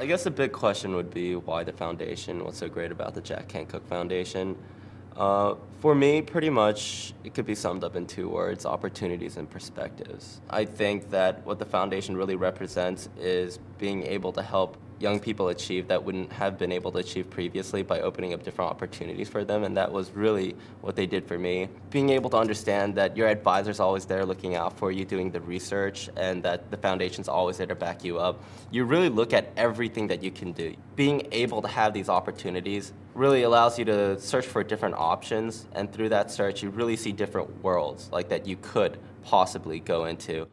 I guess the big question would be why the foundation? What's so great about the Jack Kent Cooke Foundation? Uh, for me, pretty much, it could be summed up in two words opportunities and perspectives. I think that what the foundation really represents is being able to help young people achieve that wouldn't have been able to achieve previously by opening up different opportunities for them. And that was really what they did for me. Being able to understand that your advisor's always there looking out for you, doing the research, and that the foundation's always there to back you up. You really look at everything that you can do. Being able to have these opportunities really allows you to search for different options. And through that search, you really see different worlds like that you could possibly go into.